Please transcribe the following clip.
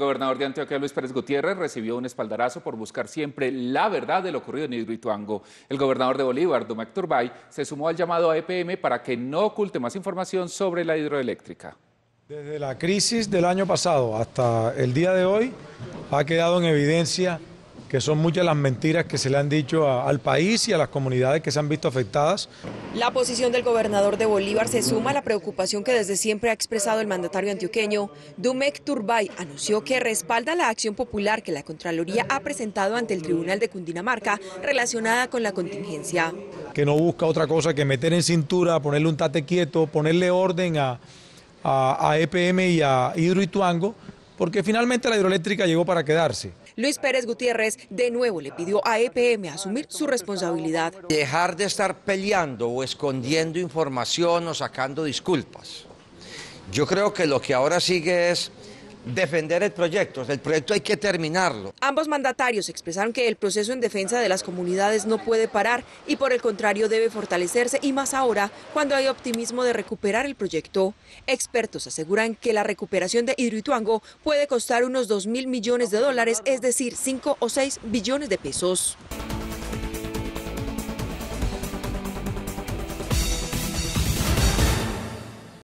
gobernador de Antioquia, Luis Pérez Gutiérrez, recibió un espaldarazo por buscar siempre la verdad de lo ocurrido en Hidroituango. El gobernador de Bolívar, Domecq Turbay, se sumó al llamado a EPM para que no oculte más información sobre la hidroeléctrica. Desde la crisis del año pasado hasta el día de hoy ha quedado en evidencia que son muchas las mentiras que se le han dicho a, al país y a las comunidades que se han visto afectadas. La posición del gobernador de Bolívar se suma a la preocupación que desde siempre ha expresado el mandatario antioqueño. Dumek Turbay anunció que respalda la acción popular que la Contraloría ha presentado ante el Tribunal de Cundinamarca relacionada con la contingencia. Que no busca otra cosa que meter en cintura, ponerle un tate quieto, ponerle orden a, a, a EPM y a Hidroituango, porque finalmente la hidroeléctrica llegó para quedarse. Luis Pérez Gutiérrez de nuevo le pidió a EPM asumir su responsabilidad. Dejar de estar peleando o escondiendo información o sacando disculpas. Yo creo que lo que ahora sigue es defender el proyecto. El proyecto hay que terminarlo. Ambos mandatarios expresaron que el proceso en defensa de las comunidades no puede parar y por el contrario debe fortalecerse y más ahora cuando hay optimismo de recuperar el proyecto. Expertos aseguran que la recuperación de Hidroituango puede costar unos 2 mil millones de dólares, es decir, 5 o 6 billones de pesos.